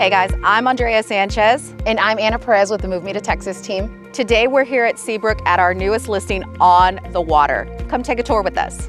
Hey guys, I'm Andrea Sanchez. And I'm Anna Perez with the Move Me to Texas team. Today we're here at Seabrook at our newest listing on the water. Come take a tour with us.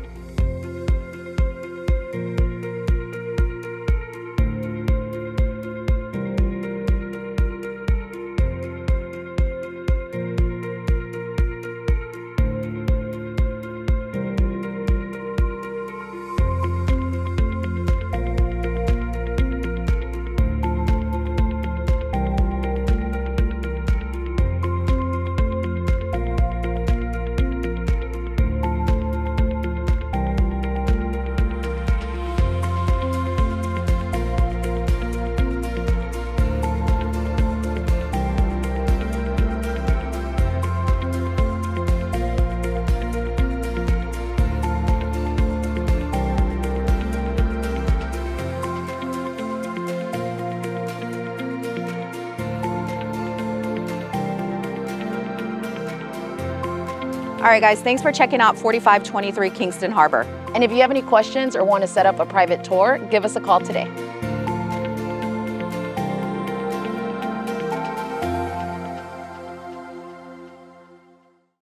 All right, guys, thanks for checking out 4523 Kingston Harbor. And if you have any questions or want to set up a private tour, give us a call today.